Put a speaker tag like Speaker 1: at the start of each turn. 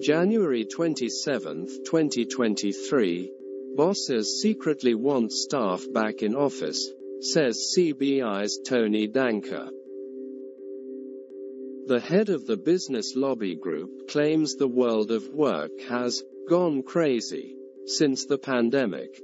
Speaker 1: January 27, 2023. Bosses secretly want staff back in office, says CBI's Tony Danker. The head of the business lobby group claims the world of work has gone crazy since the pandemic.